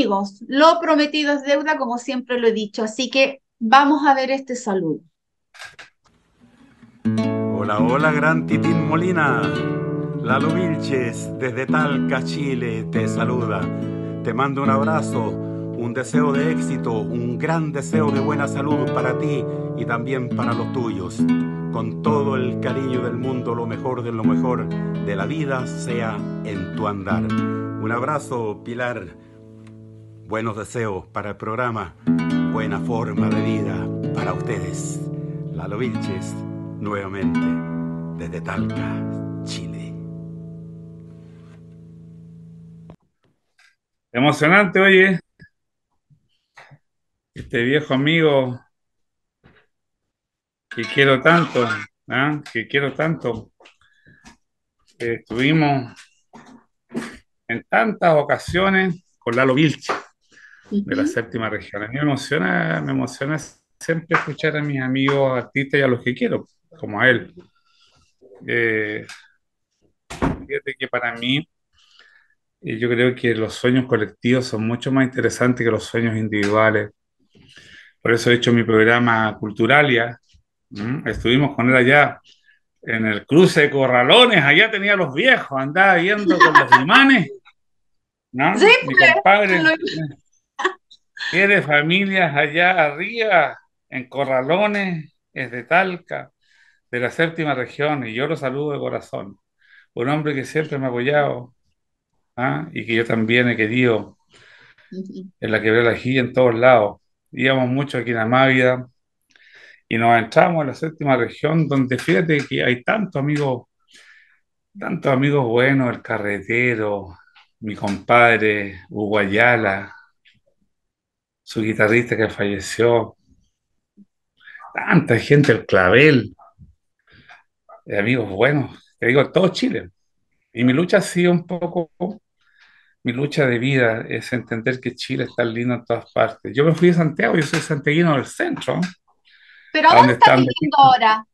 amigos, lo prometido es deuda, como siempre lo he dicho, así que vamos a ver este saludo. Hola, hola, gran Titín Molina. Lalo Vilches, desde Talca, Chile, te saluda. Te mando un abrazo, un deseo de éxito, un gran deseo de buena salud para ti y también para los tuyos. Con todo el cariño del mundo, lo mejor de lo mejor de la vida sea en tu andar. Un abrazo, Pilar. Buenos deseos para el programa. Buena forma de vida para ustedes. Lalo Vilches, nuevamente, desde Talca, Chile. Emocionante, oye. Este viejo amigo que quiero tanto, ¿ah? que quiero tanto. estuvimos en tantas ocasiones con Lalo De la séptima región. A mí me emociona, me emociona siempre escuchar a mis amigos artistas y a los que quiero, como a él. Eh, fíjate que para mí, eh, yo creo que los sueños colectivos son mucho más interesantes que los sueños individuales. Por eso he hecho mi programa Culturalia. Estuvimos con él allá en el cruce de Corralones, allá tenía los viejos, andaba viendo con los imanes. ¿no? Mi pues, compadre tiene familias allá arriba, en Corralones, es de Talca, de la séptima región, y yo lo saludo de corazón. Un hombre que siempre me ha apoyado ¿ah? y que yo también he querido en la quebrada la en todos lados. Íbamos mucho aquí en Amávida y nos entramos en la séptima región, donde fíjate que hay tantos amigos, tantos amigos buenos, el carretero, mi compadre Hugo Ayala, su guitarrista que falleció, tanta gente, el clavel, eh, amigos buenos, te digo, todo Chile. Y mi lucha ha sido un poco, mi lucha de vida es entender que Chile está lindo en todas partes. Yo me fui de Santiago, yo soy santiaguino del centro. ¿Pero dónde estás viviendo ahora?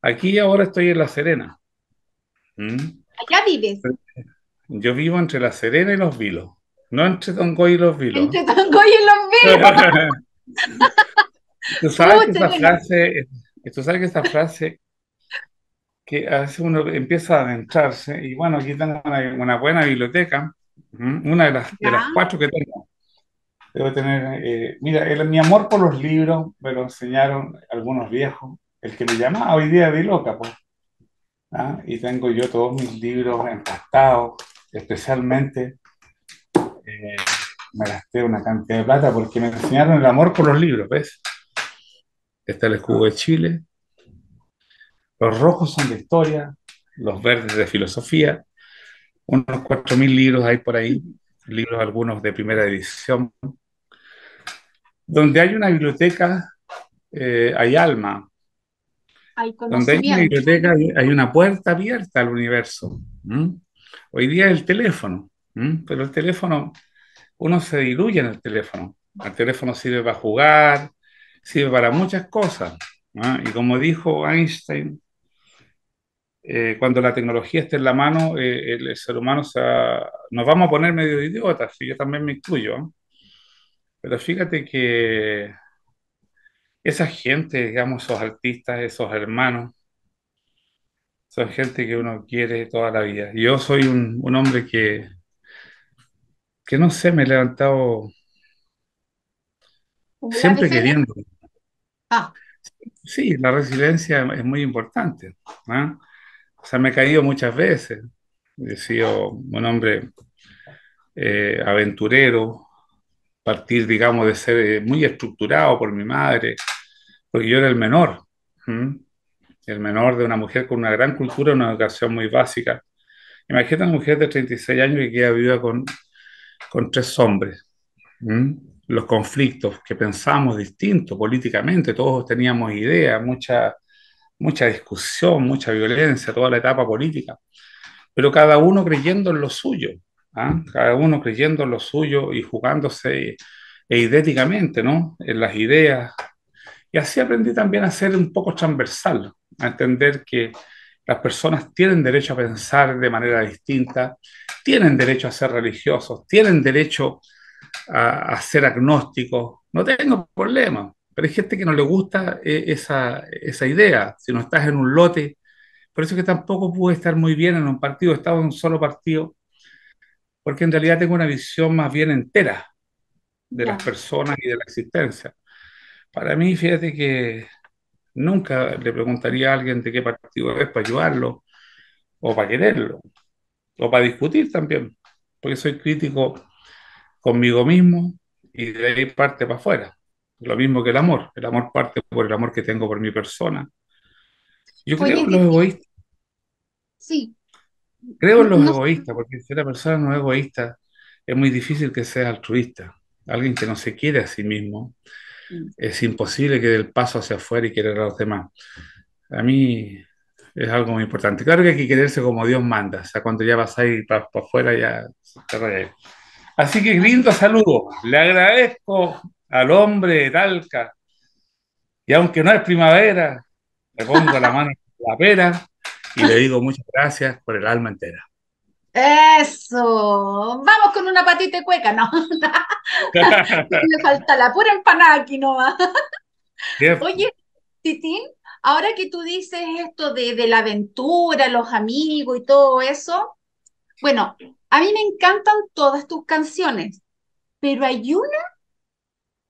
Aquí ahora estoy en La Serena. ¿Mm? ¿Allá vives? Yo vivo entre La Serena y Los Vilos, no entre Tongoy y Los Vilos. Entre Tongoy y Los Vilos. tú sabes que esta frase, tú sabes que esta frase que a veces uno empieza a adentrarse, y bueno, aquí tengo una, buena biblioteca, una de las, de las cuatro que tengo. Debo tener, eh, mira, el, mi amor por los libros me lo enseñaron algunos viejos. El que me llama hoy día de loca, pues. ¿ah? Y tengo yo todos mis libros empastados, especialmente eh, me gasté una cantidad de plata porque me enseñaron el amor por los libros, ¿ves? Está el escudo de Chile, los rojos son de historia, los verdes de filosofía, unos 4.000 libros hay por ahí, libros algunos de primera edición. Donde hay una biblioteca, eh, hay alma. Donde hay una biblioteca, hay una puerta abierta al universo. Hoy día el teléfono, pero el teléfono, uno se diluye en el teléfono. El teléfono sirve para jugar, sirve para muchas cosas. Y como dijo Einstein, eh, cuando la tecnología esté en la mano, eh, el, ser humano se nos vamos a poner medio idiotas, y yo también me incluyo. Pero fíjate que esa gente, digamos, esos artistas, esos hermanos, son gente que uno quiere toda la vida. Yo soy un, hombre que, que no sé, me he levantado siempre queriendo. Ah. Sí, la resiliencia es muy importante. O sea, me he caído muchas veces. He sido un hombre eh, aventurero, partir, digamos, de ser eh, muy estructurado por mi madre, porque yo era el menor el menor de una mujer con una gran cultura, una educación muy básica. Imagínate una mujer de 36 años que queda viva con, con tres hombres. Los conflictos que pensamos distintos políticamente, todos teníamos ideas, mucha, mucha discusión, mucha violencia, toda la etapa política, pero cada uno creyendo en lo suyo, ¿ah? cada uno creyendo en lo suyo y jugándose eidéticamente, ¿no? En las ideas. Y así aprendí también a ser un poco transversal, a entender que las personas tienen derecho a pensar de manera distinta, tienen derecho a ser religiosos, tienen derecho a, ser agnóstico, no tengo problema. Pero hay gente que no le gusta eh, esa, esa idea. Si no estás en un lote, por eso que tampoco pude estar muy bien en un partido, estaba en un solo partido, porque en realidad tengo una visión más bien entera de las personas y de la existencia. Para mí, fíjate que nunca le preguntaría a alguien de qué partido es para ayudarlo o para quererlo o para discutir también, porque soy crítico conmigo mismo y de ahí parte para afuera. Lo mismo que el amor. El amor parte por el amor que tengo por mi persona. Yo creo en los egoístas. Sí. Creo en los egoístas, porque si una persona no es egoísta, es muy difícil que sea altruista. Alguien que no se quiere a sí mismo. Es imposible que dé el paso hacia afuera y querer a los demás. A mí es algo muy importante. Claro que hay que quererse como Dios manda. O sea, cuando ya vas a ir para, afuera, ya te Así que lindo saludo. Le agradezco al hombre de Talca. Y aunque no es primavera, le pongo la mano en la pera y le digo muchas gracias por el alma entera. Eso, vamos con una patita de cueca, no. Me falta la pura empanada aquí nomás. Oye, Titín, ahora que tú dices esto de, de la aventura, los amigos y todo eso, bueno, a mí me encantan todas tus canciones, pero hay una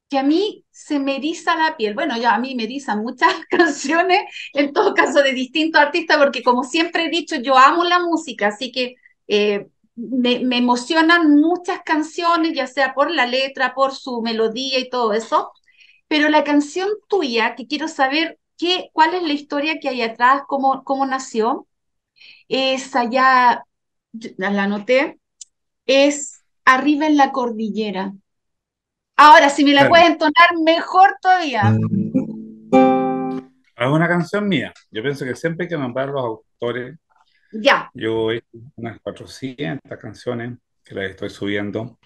que a mí se me eriza la piel. Bueno, ya a mí me erizan muchas canciones, en todo caso de distintos artistas, porque como siempre he dicho, yo amo la música, así que eh, me, me, emocionan muchas canciones, ya sea por la letra, por su melodía y todo eso. Pero la canción tuya, que quiero saber qué, cuál es la historia que hay atrás, cómo, cómo nació, es allá, la anoté, es Arriba en la Cordillera. Ahora, si me la puedes entonar, mejor todavía. Es una canción mía. Yo pienso que siempre hay que nombrar los autores. Ya. Yo he unas 400 canciones que las estoy subiendo.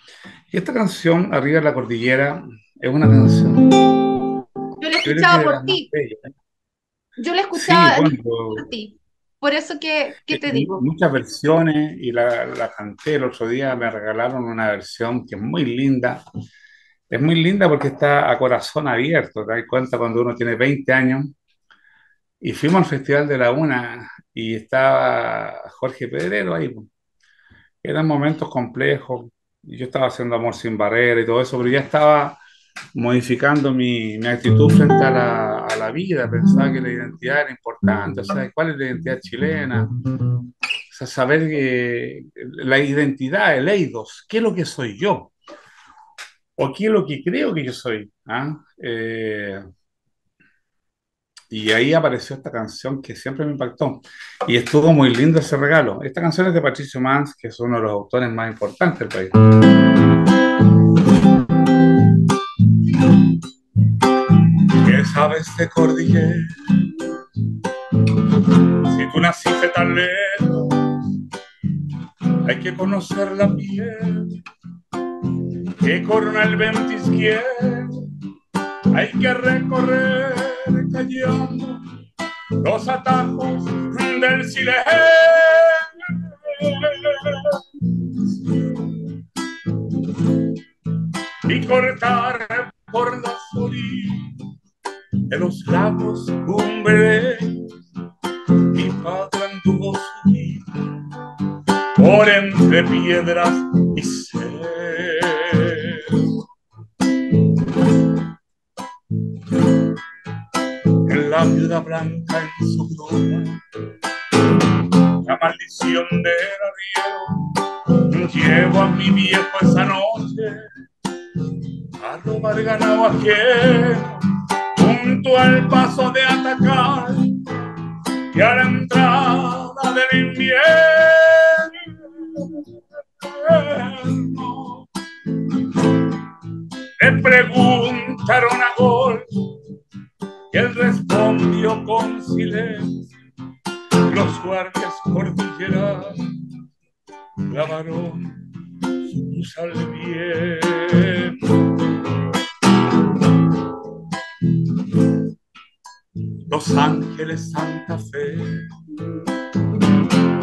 Y esta canción, Arriba de la Cordillera, es una canción. Yo la he escuchado por ti. Yo la he escuchado por ti. Por eso que, ¿qué te digo. Muchas versiones y la, la canté el otro día, me regalaron una versión que es muy linda es muy linda porque está a corazón abierto, te das cuenta cuando uno tiene 20 años. Y fuimos al Festival de la Una y estaba Jorge Pedrero ahí. Eran momentos complejos. Yo estaba haciendo amor sin barrera y todo eso, pero ya estaba modificando mi, mi actitud frente a la, a la, vida. Pensaba que la identidad era importante. O sea, ¿cuál es la identidad chilena? O sea, saber que la identidad, el eidos, ¿qué es lo que soy yo? o qué es lo que creo que yo soy. ¿ah? Eh, y ahí apareció esta canción que siempre me impactó. Y estuvo muy lindo ese regalo. Esta canción es de Patricio Mans, que es uno de los autores más importantes del país. ¿Qué sabes de cordillera? Si tú naciste tan lejos, hay que conocer la piel que corona el vento izquierdo, hay que recorrer callando los atajos del silencio. Y cortar por las orillas de los lagos bebé mi padre anduvo su por entre piedras y la viuda blanca en su cruz. La maldición del arriero llevo a mi viejo esa noche a robar ganado ajeno junto al paso de atacar y a la entrada del invierno. Le preguntaron a Gol y él respondió con silencio. Los guardias cordilleras clavaron su cruz al. Los ángeles Santa Fe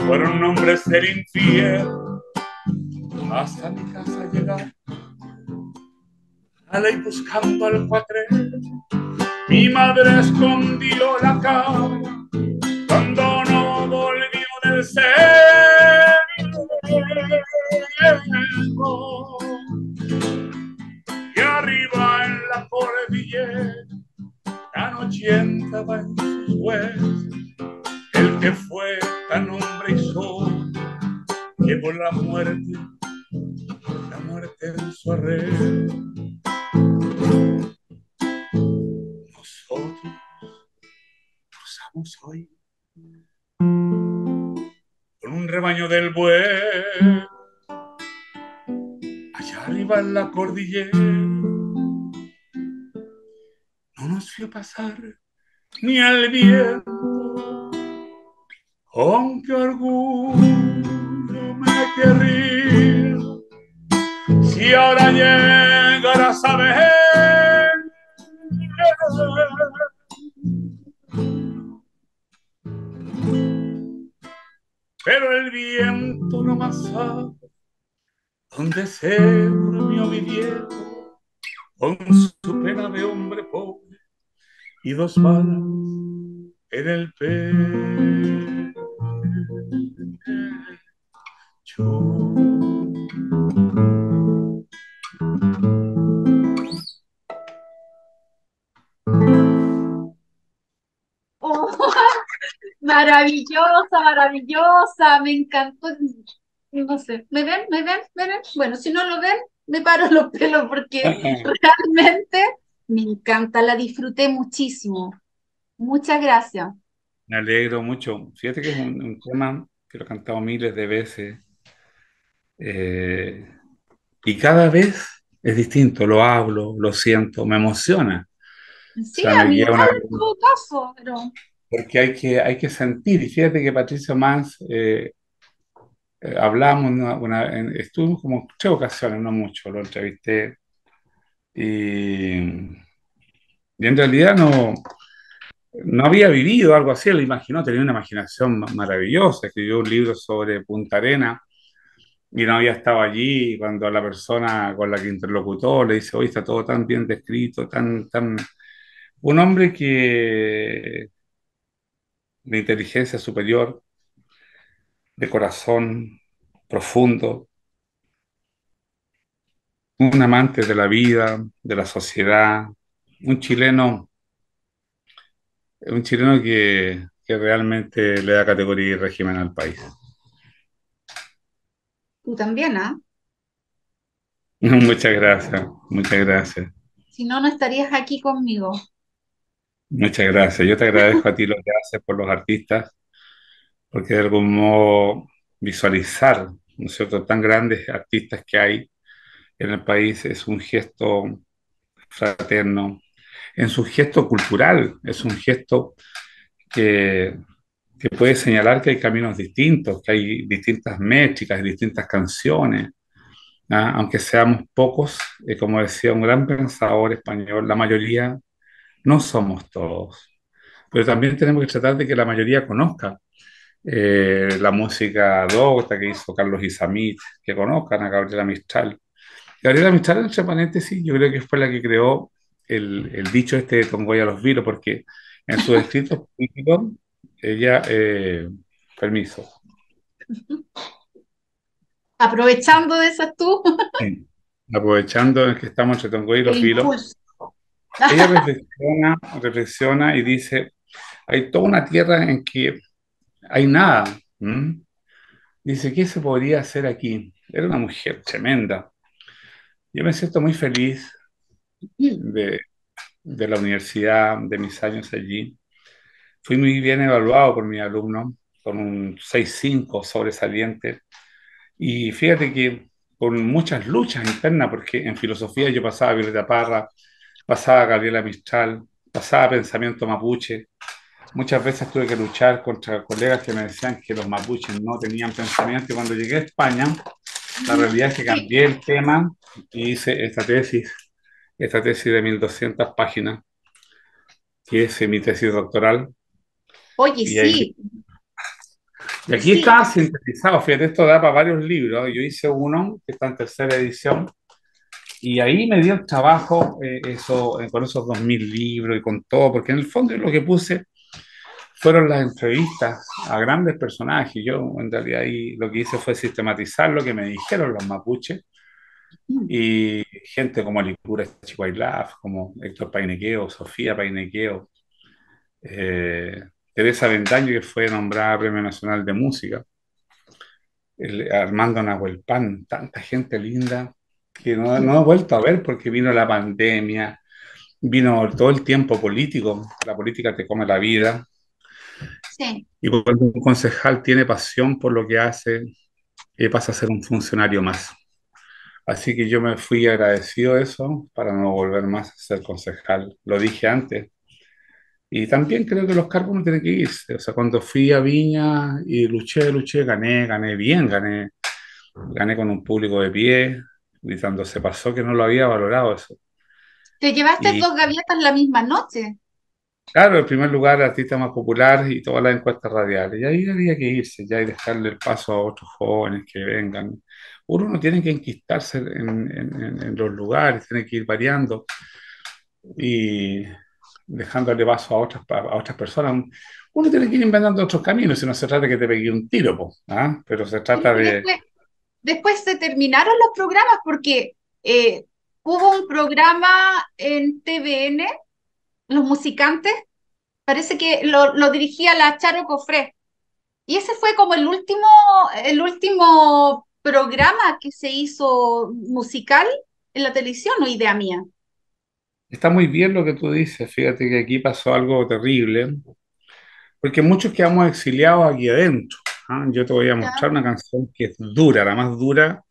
fueron nombres del infierno hasta mi casa llegar ley buscando al cuatrero, mi madre escondió la cara cuando no volvió del cielo. Y arriba en la cordillera, la noche entraba en sus huesos, el que fue tan hombre y sol, que por la muerte, la muerte en su arreglo cruzamos hoy. Con un rebaño del buen. Allá arriba en la cordillera. No nos vio pasar ni al viento, con qué orgullo me querría si ahora llegara a saber pero el viento no más sabe donde se durmió mi viejo con su pena de hombre pobre y dos balas en el pecho. Maravillosa, maravillosa, me encantó. No sé, ¿me ven? ¿Me ven? ¿Me ven? Bueno, si no lo ven, me paro los pelos porque realmente me encanta, la disfruté muchísimo. Muchas gracias. Me alegro mucho. Fíjate que es un, tema que lo he cantado miles de veces eh, y cada vez es distinto. Lo hablo, lo siento, me emociona. Sí, a mí una... todo caso, pero porque hay que, hay que sentir. Y fíjate que Patricio Mans, eh, eh, hablamos, una, estuvimos como tres ocasiones, no mucho, lo entrevisté. Y, y en realidad no, no había vivido algo así, lo imaginó, tenía una imaginación maravillosa, escribió un libro sobre Punta Arena y no había estado allí cuando la persona con la que interlocutó le dice, hoy está todo tan bien descrito, tan, tan... Un hombre que de inteligencia superior, de corazón profundo, un amante de la vida, de la sociedad, un chileno, un chileno que, realmente le da categoría y régimen al país. Tú también, ¿ah? Muchas gracias, muchas gracias. Si no, no estarías aquí conmigo. Muchas gracias. Yo te agradezco a ti lo que haces por los artistas, porque de algún modo visualizar, ¿no es cierto?, tan grandes artistas que hay en el país es un gesto fraterno, es un gesto cultural, es un gesto que, puede señalar que hay caminos distintos, que hay distintas métricas, distintas canciones. ¿ah? Aunque seamos pocos, eh, como decía un gran pensador español, la mayoría no somos todos, pero también tenemos que tratar de que la mayoría conozca eh, la música docta que hizo Carlos Isamit, que conozcan a Gabriela Mistral. Gabriela Mistral, entre paréntesis, yo creo que fue la que creó el, dicho este de Tongoy a los viros, porque en sus escritos políticos, ella, eh, permiso. Aprovechando de esas tú. aprovechando que estamos entre Tongoy y los vilos. Ella reflexiona, reflexiona y dice, hay toda una tierra en que hay nada. Dice, ¿qué se podría hacer aquí? Era una mujer tremenda. Yo me siento muy feliz de, de la universidad, de mis años allí. Fui muy bien evaluado por mi alumno, con un 6.5 sobresaliente. Y fíjate que con muchas luchas internas, porque en filosofía yo pasaba a Violeta Parra, pasaba Gabriela Mistral, pasaba pensamiento mapuche. Muchas veces tuve que luchar contra colegas que me decían que los mapuches no tenían pensamiento y cuando llegué a España, la realidad es que cambié el tema y hice esta tesis, esta tesis de 1200 páginas, que es mi tesis doctoral. Oye, sí. y aquí está sintetizado, fíjate, esto da para varios libros. Yo hice uno que está en tercera edición, Y ahí me dio el trabajo eh, eso, eh, con esos 2.000 libros y con todo, porque en el fondo lo que puse fueron las entrevistas a grandes personajes. Yo en realidad ahí lo que hice fue sistematizar lo que me dijeron los mapuches y gente como Alicura Chihuailaf, como Héctor Painequeo, Sofía Painequeo, eh, Teresa Ventaño, que fue nombrada Premio Nacional de Música, el, Armando Nahuelpan, tanta gente linda que no, no he vuelto a ver porque vino la pandemia, vino todo el tiempo político, la política te come la vida. Sí. Y cuando un concejal tiene pasión por lo que hace, eh, pasa a ser un funcionario más. Así que yo me fui agradecido de eso para no volver más a ser concejal. Lo dije antes. Y también creo que los cargos no tienen que irse. O sea, cuando fui a Viña y luché, luché, gané, gané bien, gané, gané con un público de pie, gritando, se pasó que no lo había valorado eso. ¿Te llevaste dos gaviotas la misma noche? Claro, en primer lugar, artista más popular y todas las encuestas radiales. Y ahí había que irse ya y dejarle el paso a otros jóvenes que vengan uno no tiene que enquistarse en, los lugares, tiene que ir variando y dejándole paso a otras, a otras personas. Uno tiene que ir inventando otros caminos, si no se trata de que te pegue un tiro, ¿ah? pero se trata de... Después, se terminaron los programas porque eh, hubo un programa en TVN, Los Musicantes, parece que lo, dirigía la Charo Cofré. Y ese fue como el último, el último programa que se hizo musical en la televisión o idea mía. Está muy bien lo que tú dices, fíjate que aquí pasó algo terrible, porque muchos quedamos exiliados aquí adentro. ¿Ah? Yo te voy a mostrar una canción que es dura, la más dura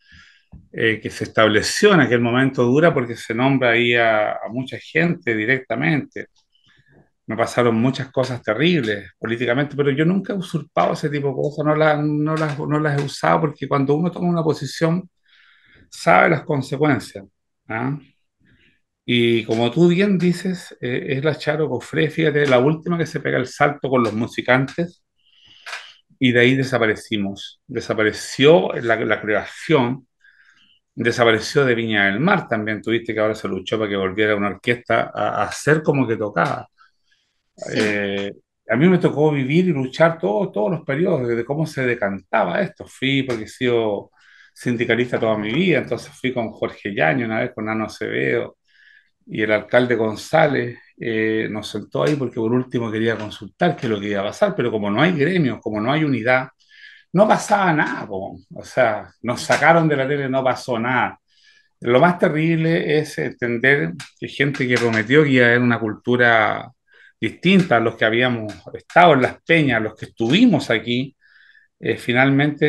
eh, que se estableció en aquel momento, dura porque se nombra ahí a mucha gente directamente me pasaron muchas cosas terribles políticamente, pero yo nunca he usurpado ese tipo de cosas, no, no, las, no las he usado porque cuando uno toma una posición sabe las consecuencias. ¿ah? Y como tú bien dices, eh, es la Charo Cofré, fíjate, la última que se pega el salto con los musicantes y de ahí desaparecimos. Desapareció la, la creación, desapareció de Viña del Mar también. Tuviste que ahora se luchó para que volviera una orquesta a hacer como que tocaba. Eh, a mí me tocó vivir y luchar todo, todos los periodos, de cómo se decantaba esto. Fui porque he sido sindicalista toda mi vida, entonces fui con Jorge Yaño una vez, con Ano Acevedo, y el alcalde González eh, nos sentó ahí porque por último quería consultar qué es lo que iba a pasar, pero como no hay gremios, como no hay unidad, no pasaba nada. o sea, nos sacaron de la tele, no pasó nada. Lo más terrible es entender que gente que prometió que iba a haber una cultura distintas a los que habíamos estado en las peñas, los que estuvimos aquí, eh, finalmente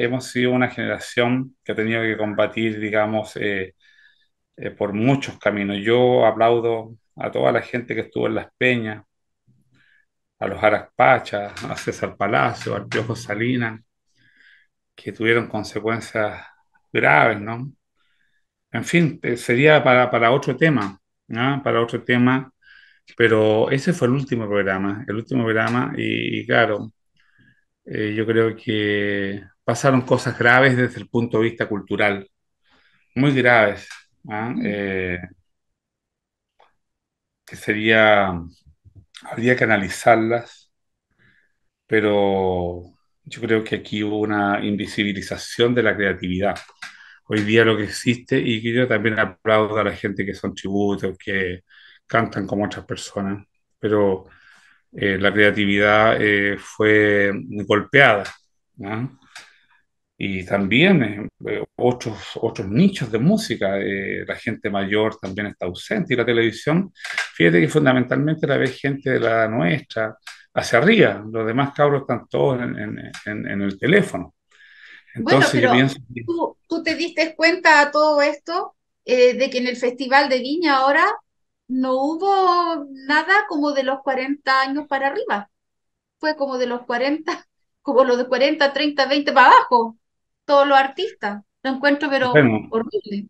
eh, hemos sido una generación que ha tenido que combatir, digamos, eh, por muchos caminos. Yo aplaudo a toda la gente que estuvo en las peñas, a los Aracpachas, a César Palacio, al Piojo Salinas, que tuvieron consecuencias graves, ¿no? En fin, sería para, para otro tema, ¿no? Para otro tema pero ese fue el último programa, el último programa y, claro, eh, yo creo que pasaron cosas graves desde el punto de vista cultural, muy graves, ¿ah? eh, que sería, habría que analizarlas, pero yo creo que aquí hubo una invisibilización de la creatividad. Hoy día lo que existe, y que yo también aplaudo a la gente que son tributos, que cantan como otras personas, pero eh, la creatividad eh, fue golpeada. Y también eh, otros, otros nichos de música, la gente mayor también está ausente y la televisión, fíjate que fundamentalmente la ve gente de la nuestra hacia arriba, los demás cabros están todos en, en, el teléfono. Entonces, bueno, pero ¿tú, ¿tú, te diste cuenta a todo esto de que en el Festival de Viña ahora no hubo nada como de los 40 años para arriba. Fue como de los 40, como los de 40, 30, 20 para abajo. Todos los artistas. Lo encuentro, pero horrible.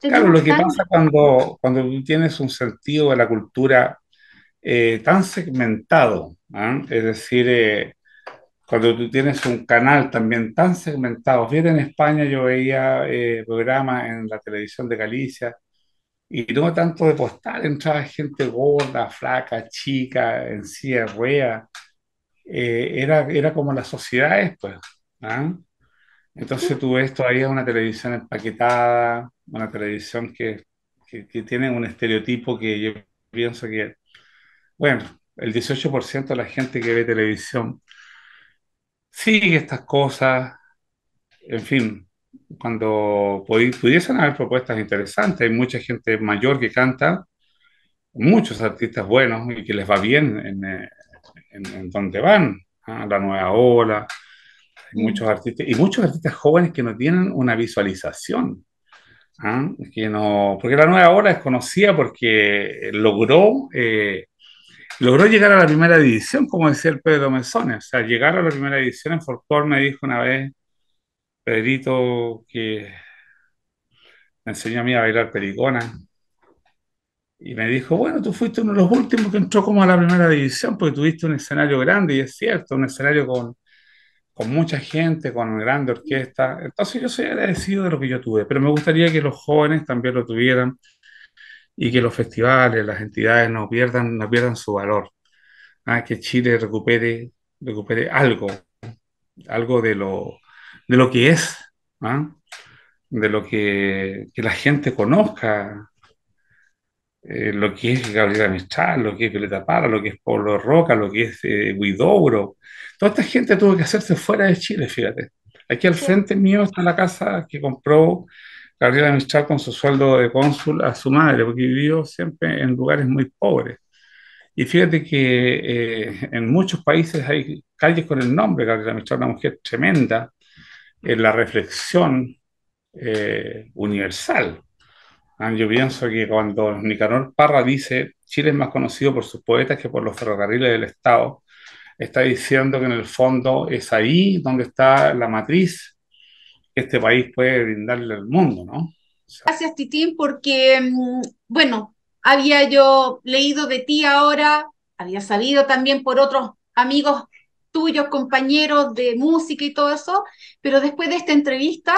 Claro, lo que pasa cuando, cuando tú tienes un sentido de la cultura eh, tan segmentado, ¿ah? es decir, eh, cuando tú tienes un canal también tan segmentado, fíjate en España yo veía eh, programas en la televisión de Galicia y no tanto de postal, entraba gente gorda, flaca, chica, en silla de eh, era, era como las sociedades, pues. ¿ah? Entonces tú ves todavía una televisión empaquetada, una televisión que, que, que tiene un estereotipo que yo pienso que, bueno, el 18% de la gente que ve televisión sigue estas cosas, en fin, cuando pudiesen haber propuestas interesantes, hay mucha gente mayor que canta, muchos artistas buenos y que les va bien en, eh, en, donde van, ¿ah? la nueva ola. Muchos artistas, y muchos artistas jóvenes que no tienen una visualización. ¿ah? Que no, porque la nueva ola es conocida porque logró eh, logró llegar a la primera división, como decía el Pedro Mesones. O sea, llegar a la primera división en folclore me dijo una vez Pedrito que me enseñó a mí a bailar pericona. Y me dijo, bueno, tú fuiste uno de los últimos que entró como a la primera división porque tuviste un escenario grande, y es cierto, un escenario con, con mucha gente, con una grande orquesta. Entonces yo soy agradecido de lo que yo tuve, pero me gustaría que los jóvenes también lo tuvieran y que los festivales, las entidades no pierdan, no pierdan su valor. Ah, que Chile recupere, recupere algo, algo de lo, de lo que es, ¿ah? de lo que, que, la gente conozca, eh, lo que es Gabriela Mistral, lo que es Violeta Parra, lo que es Pablo Roca, lo que es eh, Toda esta gente tuvo que hacerse fuera de Chile, fíjate. Aquí al frente mío está la casa que compró Gabriela Mistral con su sueldo de cónsul a su madre, porque vivió siempre en lugares muy pobres. Y fíjate que eh, en muchos países hay calles con el nombre Gabriela Mistral, una mujer tremenda en la reflexión eh, universal. Ah, yo pienso que cuando Nicanor Parra dice Chile es más conocido por sus poetas que por los ferrocarriles del Estado, está diciendo que en el fondo es ahí donde está la matriz este país puede brindarle al mundo, ¿no? Gracias, Titín, porque, mm, bueno, había yo leído de ti ahora, había sabido también por otros amigos tuyos, compañeros de música y todo eso, pero después de esta entrevista,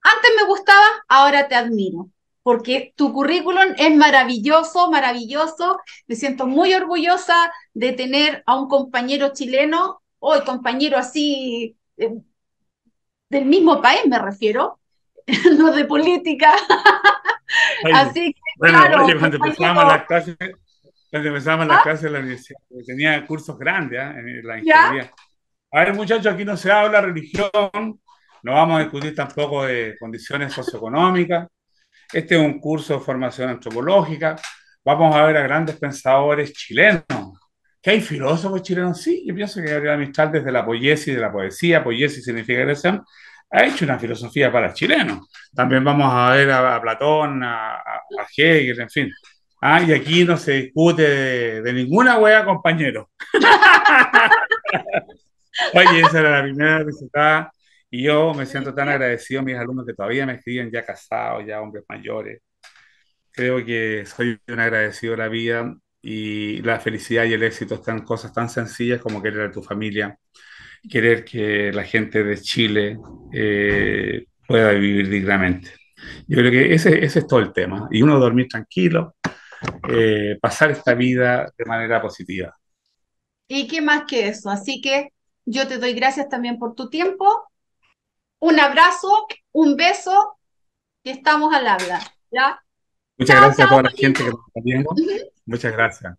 antes me gustaba, ahora te admiro, porque tu currículum es maravilloso, maravilloso. Me siento muy orgullosa de tener a un compañero chileno, hoy compañero así, eh, del mismo país, me refiero, no de política. Así que, bueno, claro, cuando empezábamos las clases, cuando empezábamos las ¿Ah? clases la universidad, tenía cursos grandes ¿eh? en la ingeniería. A ver, muchachos, aquí no se habla religión, no vamos a discutir tampoco de condiciones socioeconómicas. Este es un curso de formación antropológica. Vamos a ver a grandes pensadores chilenos, ¿Que hay filósofos chilenos? Sí, yo pienso que Gabriela Mistral desde la y de la poesía, poesía significa creación, ha hecho una filosofía para chilenos. También vamos a ver a, Platón, a, Hegel, en fin. Ah, y aquí no se discute de, ninguna wea, compañero. Oye, esa era la primera visitada y yo me siento tan agradecido a mis alumnos que todavía me escriben ya casados, ya hombres mayores. Creo que soy un agradecido de la vida y la felicidad y el éxito están cosas tan sencillas como querer a tu familia, querer que la gente de Chile eh, pueda vivir dignamente. Yo creo que ese, ese, es todo el tema. Y uno dormir tranquilo, eh, pasar esta vida de manera positiva. Y qué más que eso. Así que yo te doy gracias también por tu tiempo. Un abrazo, un beso y estamos al habla. ¿ya? Muchas gracias a toda la gente que nos está viendo. Muchas gracias.